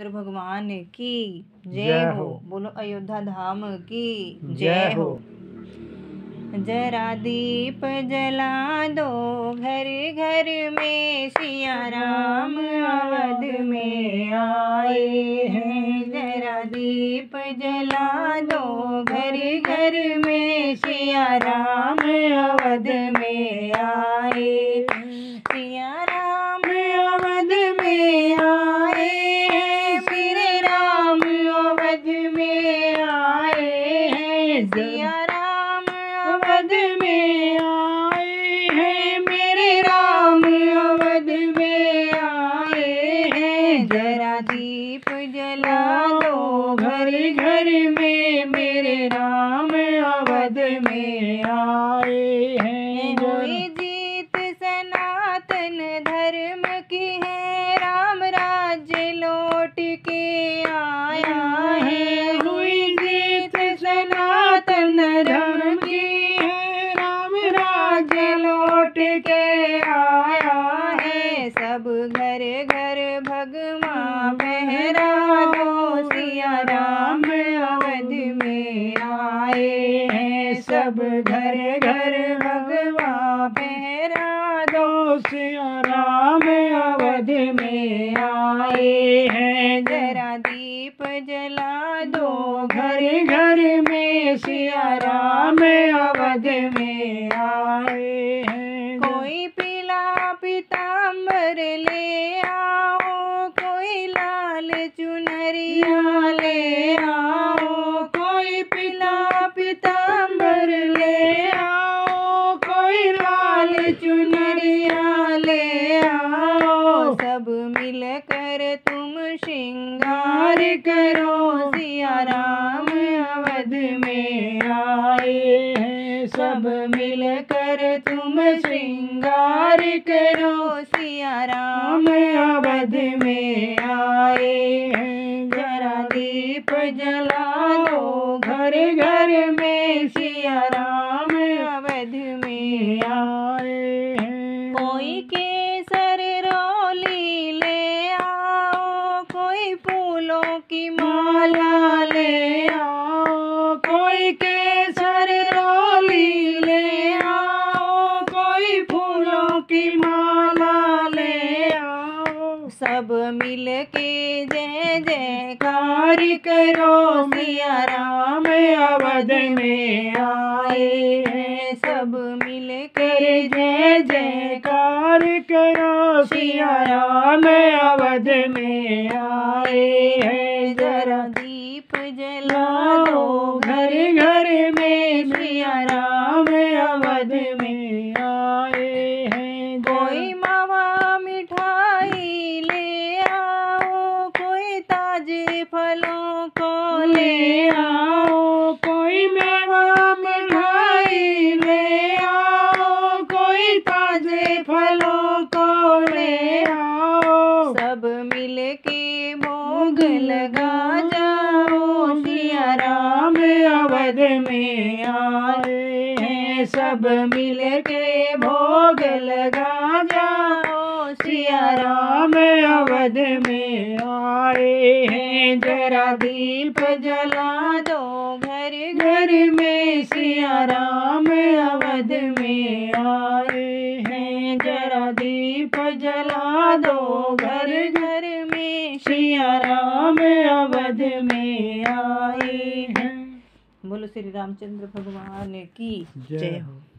चंद्र भगवान की। जय हो। बोलो अयोध्या धाम की। जय हो। हो। जरा दीप जला दो। घर घर में सिया राम अवध में आए हैं। जरा दीप जला दो। घर घर में सिया राम अवध में घर घर में मेरे राम अवध में आए हैं हुई जीत सनातन धर्म की है राम राज्य लौट के आया है। आए हैं सब घर घर भगवान पहरा दो सिया राम अवध में आए हैं। जरा दीप जला दो घर घर में, सिया राम अवध में आए हैं। कोई पिला पीताम्बर सब मिलकर तुम श्रृंगार करो, सिया राम अवध में आए। हैं सब मिलकर तुम श्रृंगार करो, सिया राम अवध में आए। हैं जरा दीप जला दो घर घर में, सिया राम अवध में आए। सब मिल के जय जयकार करो सिया राम अवध में आए हैं। सब मिल कर जय जयकार करो सिया राम अवध में आए हैं। जरा दीप जला घर घर में सिया राम अवध में फलों को ले आओ कोई मेवा मिठाई ले आओ कोई ताजे फलों को ले आओ। सब मिल के भोग लगा जाओ सिया राम अवध में आए हैं। सब मिल के भोग लगा जाओ सिया राम अवध में आए हैं। जरा दीप जला दो। घर घर में सिया राम अवध में आए हैं। जरा दीप जला दो। घर घर में सिया राम अवध में आए हैं। बोलो श्री रामचंद्र भगवान की। जय हो।